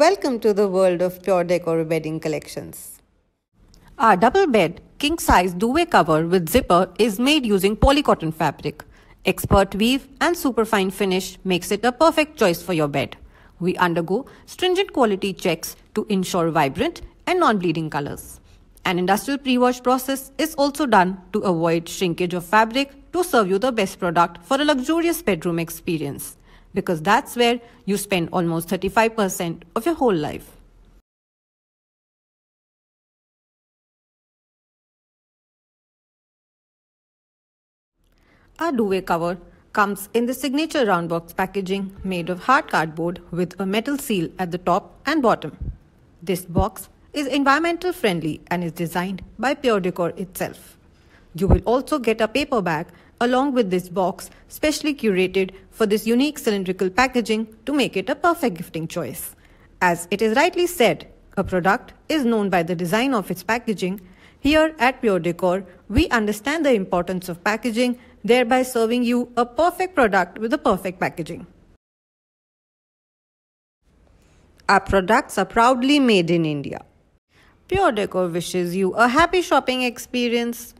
Welcome to the world of Pure Decor bedding collections. Our double bed king size duvet cover with zipper is made using polycotton fabric. Expert weave and superfine finish makes it a perfect choice for your bed. We undergo stringent quality checks to ensure vibrant and non-bleeding colors. An industrial pre-wash process is also done to avoid shrinkage of fabric to serve you the best product for a luxurious bedroom experience because that's where you spend almost 35% of your whole life. Our duvet cover comes in the signature round box packaging made of hard cardboard with a metal seal at the top and bottom. This box is environmental friendly and is designed by Pure Decor itself. You will also get a paper bag along with this box specially curated for this unique cylindrical packaging to make it a perfect gifting choice. As it is rightly said, a product is known by the design of its packaging. Here at Pure Decor, we understand the importance of packaging, thereby serving you a perfect product with a perfect packaging. Our products are proudly made in India. Pure Decor wishes you a happy shopping experience.